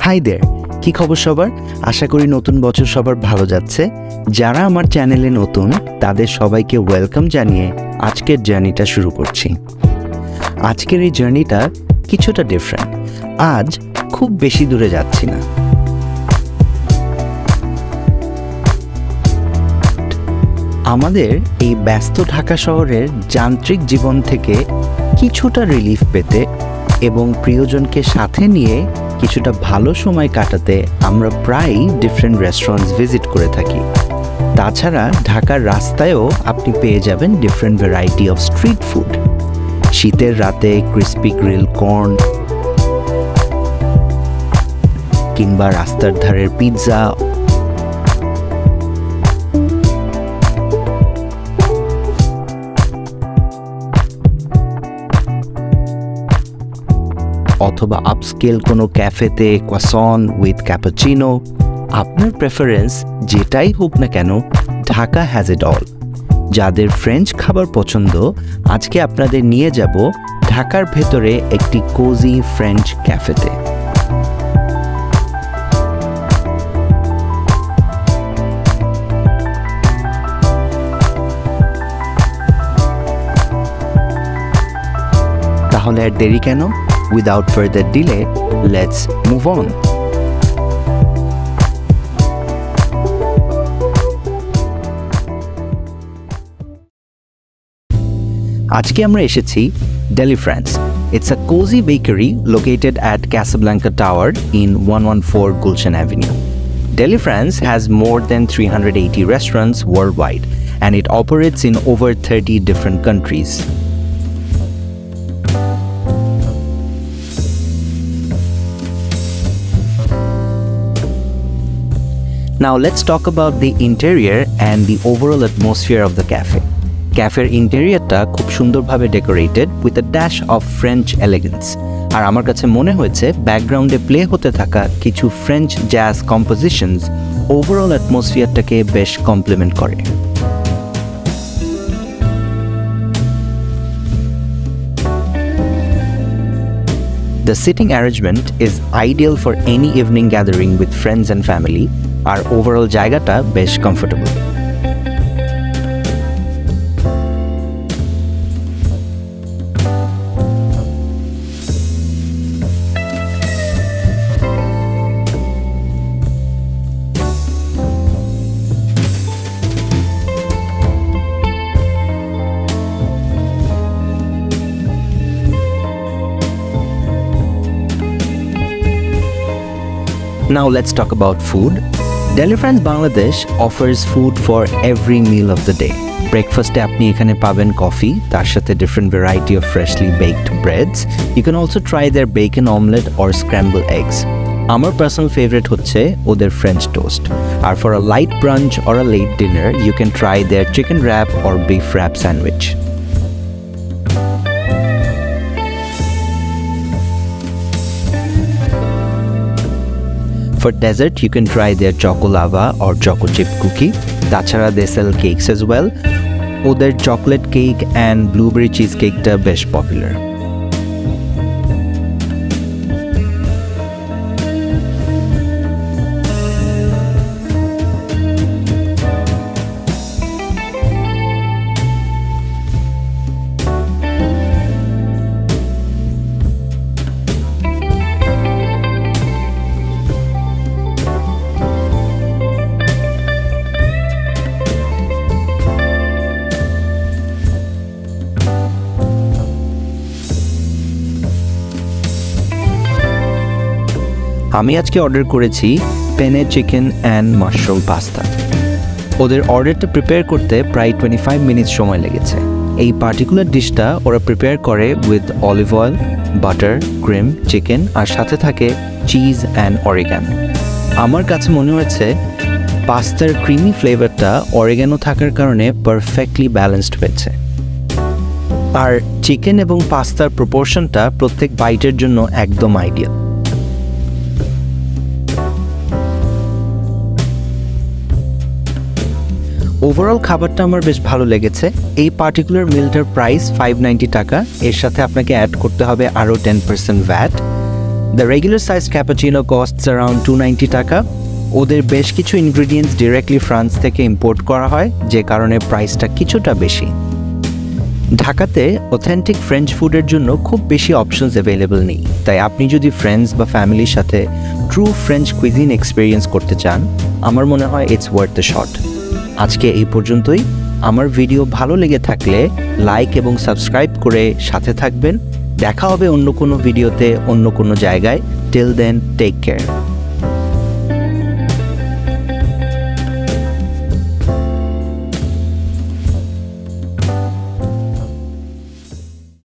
High দের কি খবর সবার? আশা করি নতুন বছর সবার ভালো যাচ্ছে। যারা আমার চ্যানেলে নতুন, তাদের সবাইকে ওয়েলকাম জানিয়ে আজকের জার্নিটা শুরু করছি। আজকের এই জার্নিটা কিছুটা ডিফারেন্ট আজ খুব বেশি দূরে যাচ্ছি না। আমাদের এই ব্যস্ত ঢাকা শহরের যান্ত্রিক জীবন থেকে কিছুটা রিলিফ পেতে এবং প্রিয়জনকে সাথে নিয়ে কিছুটা ভালো সময় কাটাতে আমরা প্রায়ই ডিফারেন্ট রেস্টুরেন্টস ভিজিট করে থাকি। তাছাড়া ঢাকার রাস্তায়ও আপনি পেয়ে যাবেন different variety of street food শীতের রাতে ক্রিস্পি গ্রিল কর্ন কিংবা রাস্তার ধারের পিৎজা অথবা আপস্কেল কোনো ক্যাফেতে কোয়াসন উইথ ক্যাপাচিনো আপনার প্রেফারেন্স যেটাই হোক না কেন, ঢাকা হ্যাজ ইট অল যাদের ফ্রেঞ্চ খাবার পছন্দ, আজকে আপনাদের নিয়ে যাব ঢাকার ভেতরে একটি কোজি ফ্রেঞ্চ ক্যাফেতে তাহলে আর দেরি কেন? Without further delay let's move on আজকে আমরা এসেছি Deli France It's a cozy bakery located at Casablanca Tower in 114 Gulshan Avenue. Deli France has more than 380 restaurants worldwide and it operates in over 30 different countries. Now let's talk about the interior and the overall atmosphere of the cafe. ক্যাফের ইন্টেরিয়ারটা খুব সুন্দরভাবে decorated with a dash of French elegance আর আমার কাছে মনে হয়েছে ব্যাকগ্রাউন্ডে play হতে থাকা কিছু ফ্রেঞ্চ জ্যাজ কম্পোজিশনস ওভারঅল অ্যাটমসফিয়ারটাকে বেশ কমপ্লিমেন্ট করে The sitting arrangement is ideal for any evening gathering with friends and family আর ওভারঅল জায়গাটা বেশ comfortable Now let's talk about food. Delifrance Bangladesh offers food for every meal of the day. ব্রেকফাস্টে আপনি এখানে পাবেন coffee তার সাথে different variety of freshly baked breads you can also try their bacon omelette or scrambled eggs আমার personal favourite হচ্ছে ওদের French toast R for a light brunch or a late dinner you can try their chicken wrap or beef wrap sandwich For dessert, you can try their choco lava or choco chip cookie. তাছাড়া they sell cakes as well. ওদের chocolate cake and blueberry cheese কেকটা বেশ popular আমি আজকে order করেছি পেনে chicken and mushroom pasta ওদের অর্ডারটা প্রিপেয়ার করতে প্রায় টোয়েন্টি ফাইভ মিনিটস সময় লেগেছে। এই পার্টিকুলার ডিশটা ওরা প্রিপেয়ার করে with olive oil butter cream chicken আর সাথে থাকে চিজ অ্যান্ড অরিগান আমার কাছে মনে হয়েছে পাস্তার ক্রিমি ফ্লেভারটা অরিগানো থাকার কারণে পারফেক্টলি ব্যালেন্সড হয়েছে। আর চিকেন এবং পাস্তার প্রপোর্শনটা প্রত্যেক বাইটের জন্য একদম আইডিয়াল ওভারঅল খাবারটা আমার বেশ ভালো লেগেছে। এই পার্টিকুলার মিলটার প্রাইস ফাইভ নাইনটি টাকা। এর সাথে আপনাকে অ্যাড করতে হবে আরও ten percent VAT the regular size cappuccino costs around two ninety টাকা। ওদের বেশ কিছু ইনগ্রিডিয়েন্টস ডিরেক্টলি ফ্রান্স থেকে ইম্পোর্ট করা হয়, যে কারণে প্রাইসটা কিছুটা বেশি। ঢাকাতে অথেন্টিক ফ্রেঞ্চ ফুডের জন্য খুব বেশি অপশনস অ্যাভেলেবল নেই। তাই আপনি যদি ফ্রেন্ডস বা ফ্যামিলির সাথে ট্রু ফ্রেঞ্চ কুইজিন এক্সপিরিয়েন্স করতে চান, আমার মনে হয় ইটস ওয়ার্থ দ্য শট আজকে এই পর্যন্তই। আমার ভিডিও ভালো লেগে থাকলে লাইক এবং সাবস্ক্রাইব করে সাথে থাকবেন। দেখা হবে অন্য কোনো ভিডিওতে অন্য কোনো জায়গায়। Till then take care